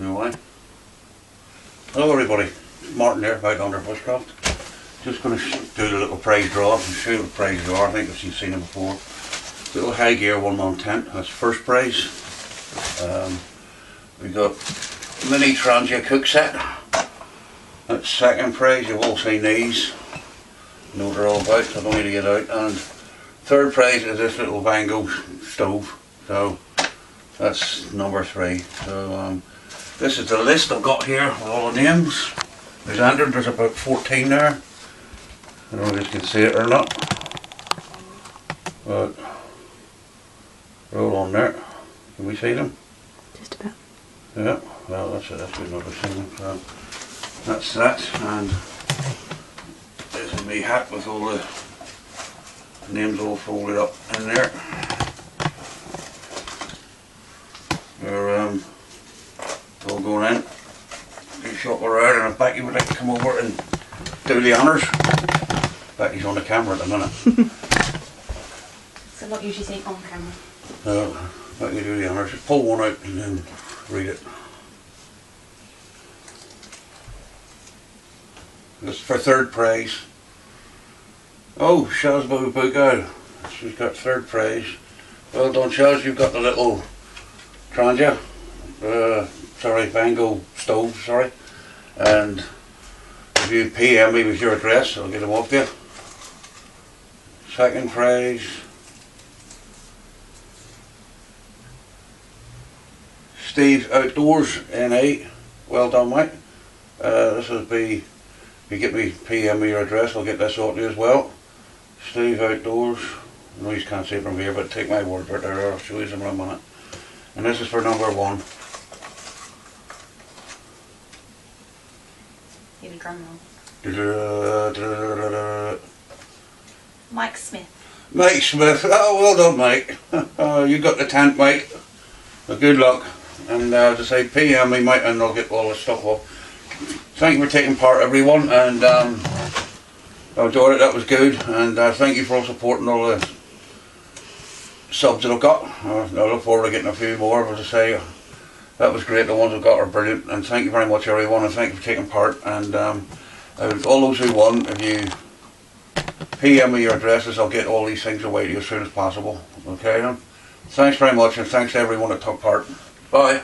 Anyway. Hello everybody, Martin here, back Outlander Bushcraft. Just going to do the little prize draw and show you the draw. I think you've seen it before. Little Hi Gear one man tent, that's first prize. Um, we got mini Trangia cook set. That's second prize, you've all seen these. Know what they're all about, I don't need to get out. And third prize is this little Vango stove. So that's number three. So um, this is the list I've got here with all the names. There's entered, there's about 14 there. I don't know if you can see it or not. But they're on there. Can we see them? Just about. Yeah, well that's it, that's to see them. So that's that and there's a me hat with all the names all folded up in there. They're um, all going in. You shop around and if Becky would like to come over and do the honours. Becky's on the camera at the minute. So not usually seen on camera. Uh, so Becky do the honours. Just pull one out and then read it. This is for third prize. Oh, Shazbo Bugo. She's got third prize. Well done, Shaz. You've got the little Trangia. Uh, sorry, Vango stove, sorry. And if you PM me with your address, I'll get them up there. Second phrase. Steve Outdoors NA. Well done, mate. Uh, this would be, if you get me PM me your address, I'll get this out to you as well. Steve Outdoors. I know you can't see from here, but take my word for it I'll show you some in a minute. And this is for number one. Need a drum roll. Mike Smith. Mike Smith. Oh, well done, Mike. oh, you got the tent, Mike. Well, good luck. And uh, to say PM me, Mike, and I'll get all the stuff off. Thank you for taking part, everyone, and um, I enjoyed it. That was good, and uh, thank you for all supporting all the subs that I've got. Uh, I look forward to getting a few more. As I say, that was great. The ones I've got are brilliant, and thank you very much, everyone, and thank you for taking part. And um, all those who won, if you PM me your addresses, I'll get all these things away to you as soon as possible. Okay then? Thanks very much and thanks to everyone that took part. Bye.